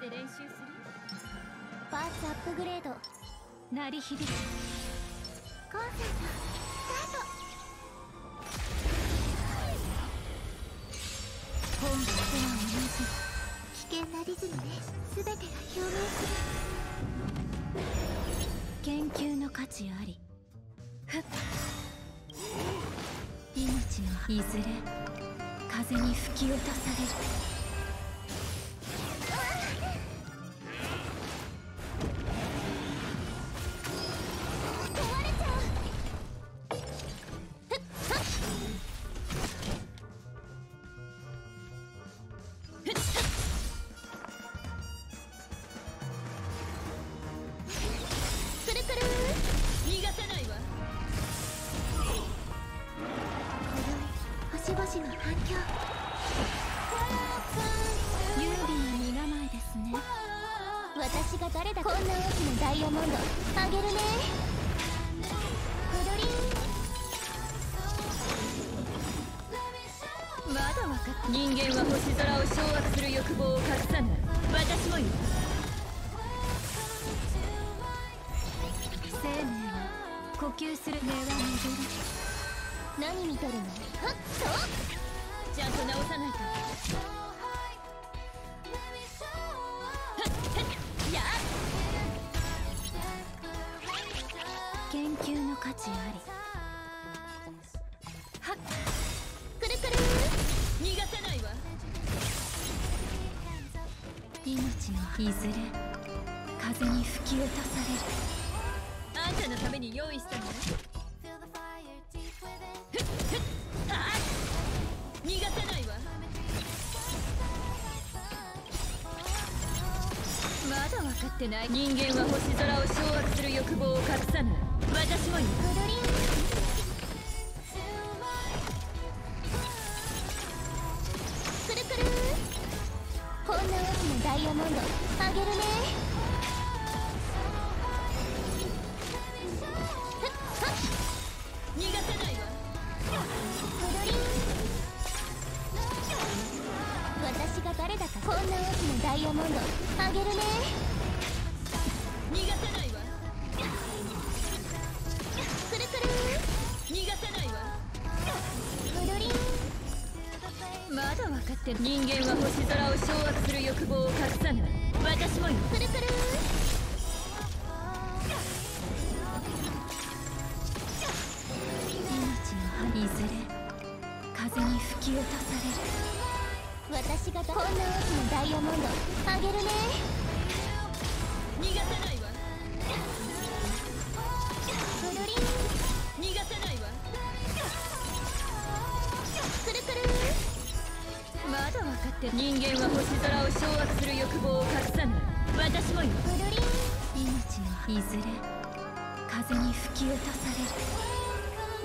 で練習する？パーツアップグレード。鳴り響く。コンセントスタート。本気では同じ危険なリズムで全てが表明する。研究の価値あり。ふっ。命のいずれ風に吹き落とされる私が誰だこんな大きなダイヤモンドあげるね。人間は星空を掌握する欲望を隠さない私もよ生命は呼吸する目は巡る何見てるのはっちゃんと直さないとやっ研究の価値あり命のいずれ風に吹き落とされるあんたのために用意したのよ逃がさないわまだ分かってない。人間は星空を掌握する欲望を隠さない。私もよくるりんくるんな大きなダイヤモンドあげるね逃がさないわ私が誰だかこんな大きなダイヤモンドあげるね。ってる人間は星空を掌握する欲望を隠さない。私もよ。くるくる命いずれ風に吹き落とされる。私がこんな大きなダイヤモンドあげるねってる人間は星空を掌握する欲望を隠さない私もよ命のいずれ風に吹き落とされる。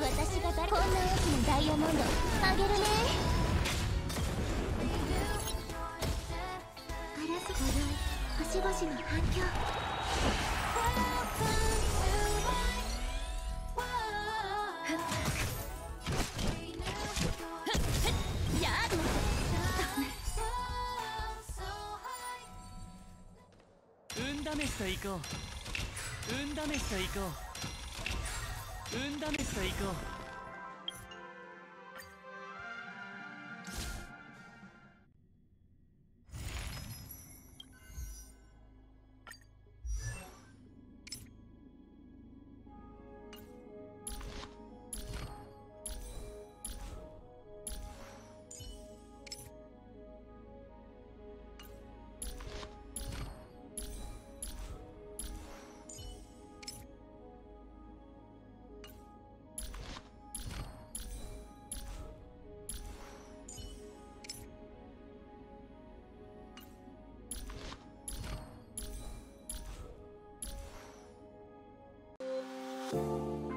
私が誰こんな大きなダイヤモンドあげるね。ガラス星々の反響試しと行こう。運試しと行こう。運試しと行こう。Música